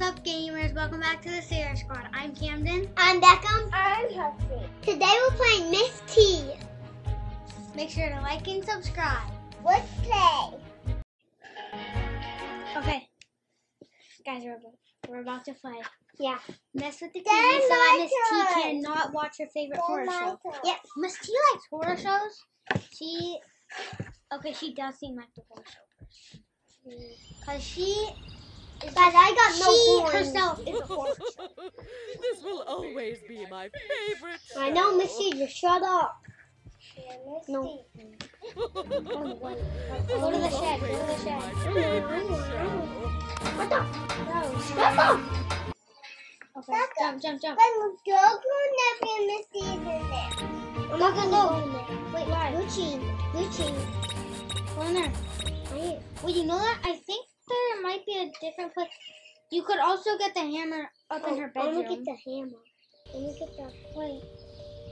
What's up, gamers? Welcome back to the Sayler Squad. I'm Camden. I'm Beckham. I'm Hussey. Today we're playing Miss T. Make sure to like and subscribe. Let's play. Okay. Guys, we're, we're about to play. Yeah. Mess with the TV Then so that Miss T cannot watch her favorite Then horror show. turn. Yeah, Miss T likes horror shows. She, okay, she does seem like the horror show person. Cause she, is Guys, I got no she horns. herself is a horror show. this will always be my favorite show. I know, Missy. Just shut up. No. Go to the shed, go to the shed. my favorite. What the? Shut up. Okay, Back jump, jump, jump. Then let's go go never Missy is in there. I'm not gonna go. Wait, why? Gucci. Gucci. Go in there. Right. Well, you know that? I think might be a different place. You could also get the hammer up in her bedroom. gonna get the hammer. Let me get the Wait,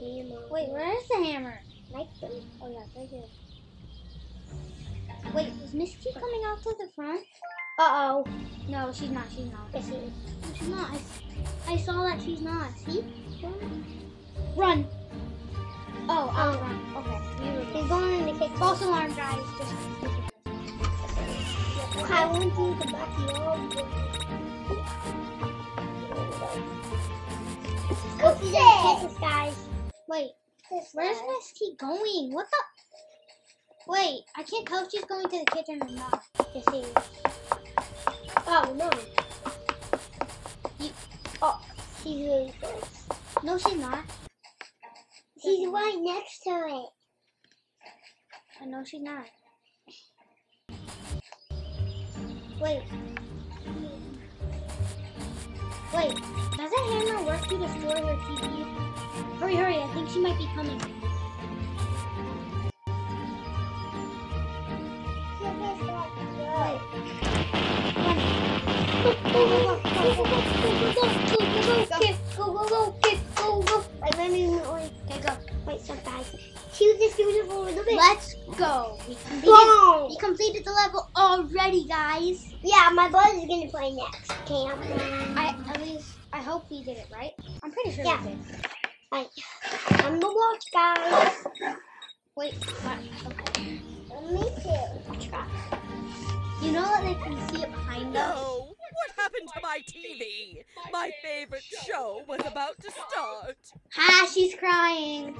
hammer. wait, where is the hammer? Like them. Oh yeah, right here. Wait, is Miss T coming out to the front? Uh oh. No, she's not. She's not. Yes, it is. No, she's not. I, I saw that she's not. See? Run. Oh, I'll Oh. run. Okay. He's going in the kitchen. False alarm, guys. Just. I want you to back you up. Okay, guys. Wait, where's Miss T going? What the? Wait, I can't tell if she's going to the kitchen or not. He is. Oh no. You- Oh, she's really close. No, she's not. She's right next to it. Oh, I know she's not. Wait. Wait, Does that hammer work to destroy her TV? Hurry, hurry, I think she might be coming. Let's go. We completed, Boom! we completed the level already, guys. Yeah, my brother's gonna play next. Cam. I at least I hope we did it right. I'm pretty sure Yeah. we did. Right. I'm the watch, guys. Wait, what? Okay. Me too. Watch. You know that they can see it behind us. No! What happened to my TV? My favorite show was about to start. Ha! She's crying.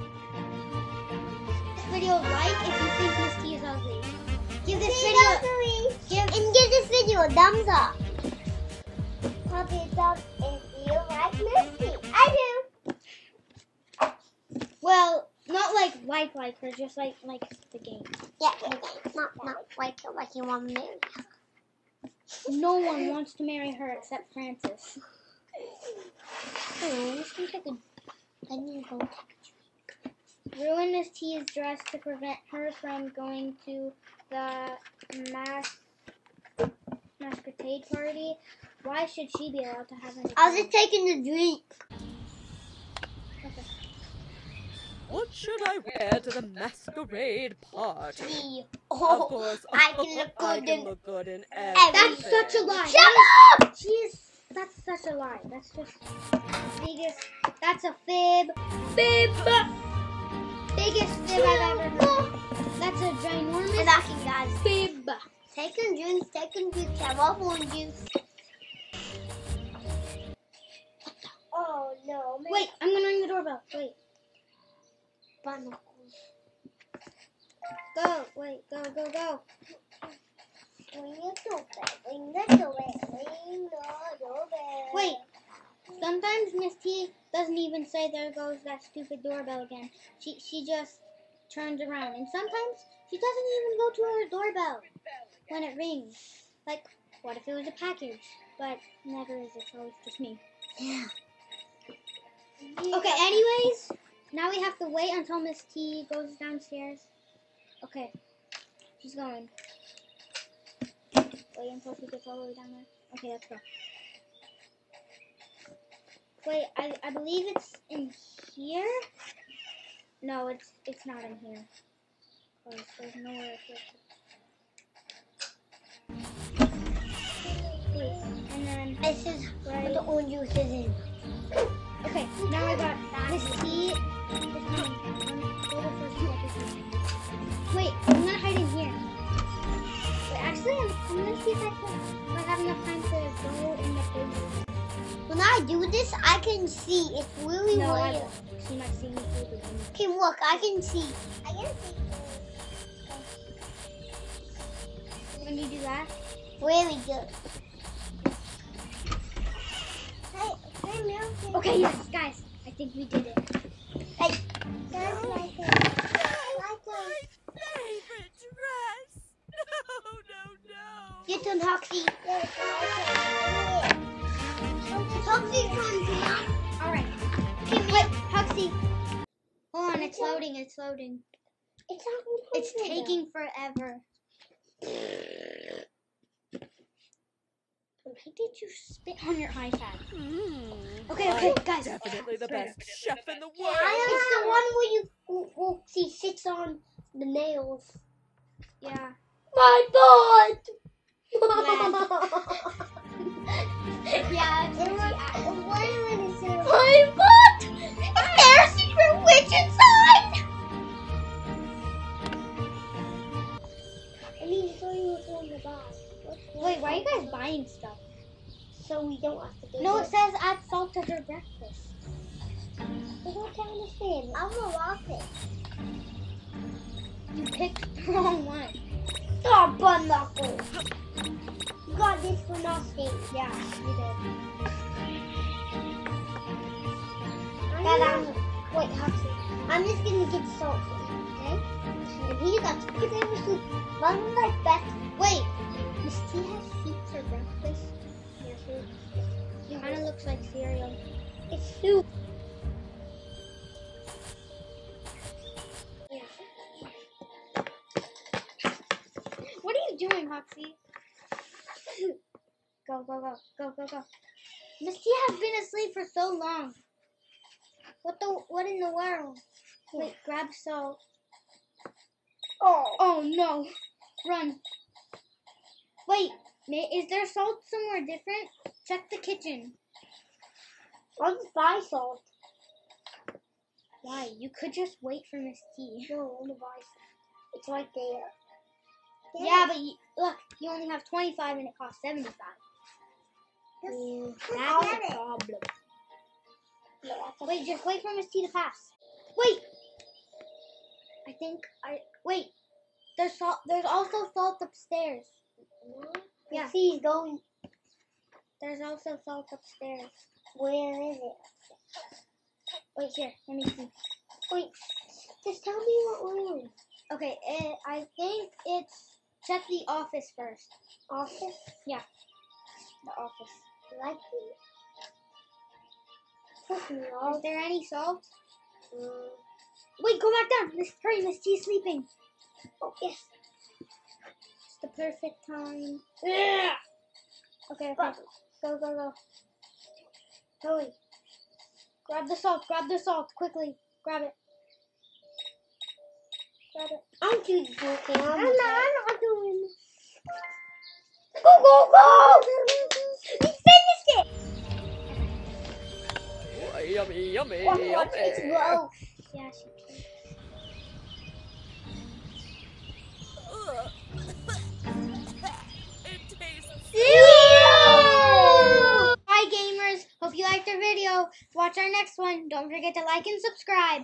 This video like if you this video. Give. And give this video a thumbs up. Probably a thumbs if you like Miss T. I do. Well, not like like like her, just like like the game. Yeah, okay. Not, not like, like you want to. No one wants to marry her except Francis. Oh, this take a. I need to go. Ruin Miss T's dress to prevent her from going to the mass masquerade party. Why should she be allowed to have an? I was just taking the drink. Okay. What should I wear to the masquerade party? Me. Of Oh, course, I can look good can in look good in everything. That's such a lie. shut up! She is. That's such a lie. That's just biggest. That's a fib. Fib. Biggest fib I've ever heard. That's a ginormous Knocking, guys. fib. Taking drinks, taking drinks. I want one juice. Oh no, man. Wait, I'm gonna ring the doorbell. Wait, Barnacles. go. Wait, go, go, go. Ring the doorbell. Ring the doorbell. Ring the doorbell. Wait. Sometimes Miss T doesn't even say there goes that stupid doorbell again. She she just turns around, and sometimes she doesn't even go to her doorbell when it rings. Like, what if it was a package? But never is. It's always just me. Yeah. Okay, anyways, now we have to wait until Miss T goes downstairs. Okay, she's going. Wait until she gets all the way down there. Okay, let's go. Wait, I, I believe it's in here. No, it's it's not in here. Cause there's nowhere to- Wait, and then This is what the orange juice is in. okay. Now I got this tea. This to first floor, this. Wait, I'm gonna hide in here. Wait, actually, I'm, I'm gonna see if I can. If I have enough time to go in the big. When I do this, I can see. It's really No, I weird. won't. She might see me through the window. Okay, look, I can see. I can see. When you do that, Really good. Hey, hey, Milton. okay, yes, guys, I think we did it. Hey, that's my favorite. My. Favorite dress. No, no, no. Your turn, Hoxie. Yes, my turn. Comes now. All right. Okay, wait, Huxley. Hold on, it's loading. It's loading. It's not It's taking forever. Why did you spit on your iPad? Mm. Okay, okay, guys. Definitely the best chef in the It's the one where you Hoxie sits on the nails. Yeah. My butt. Yeah. My butt. Is there a secret witch inside? I need to show you what's on the box. Wait, why are you guys buying stuff? So we don't have to go. No, it says add salt to her breakfast. I don't understand. I'm a rocket. You picked the wrong one. Stop, butt knuckle. You got this for nothing. Yeah, you did. Dad, I'm, wait, Huxley. I'm just gonna get salt for you, okay? And he got potato soup. Mom like best. Wait, Miss T has soup for breakfast. Yeah, soup. It kind of looks like cereal. It's soup. Yeah. What are you doing, Hoxie? Go, go, go, go, go, go. Miss T has been asleep for so long. What the? What in the world? Wait, grab salt. Oh. Oh no! Run. Wait, is there salt somewhere different? Check the kitchen. I'll just buy salt. Why? You could just wait for Miss T. No, I want to buy salt. It's right there. Yeah, but you, look, you only have 25 and it costs 75. Mm, That's a problem. Wait, just wait for Miss T to pass. Wait. I think I wait. There's salt. There's also salt upstairs. Yeah. Yeah. See, he's going. There's also salt upstairs. Where is it? Wait here. Let me see. Wait, just tell me what room. Okay. It, I think it's check the office first. Office? Yeah. The office. Like it. Me Is there any salt? Mm. Wait, go back down. Miss hurry, Miss T's sleeping. Oh, yes. It's the perfect time. Yeah. Okay, okay. But, Go, go, go. hurry. Grab the salt. Grab the salt quickly. Grab it. It. I'm too joking. I'm, not, not- I'm not doing Go, go, go! You finished it! Oh, yummy, yummy, Watch, yummy. watch, it's gross. Yeah, she it Bye, gamers. Hope you liked our video. Watch our next one. Don't forget to like and subscribe.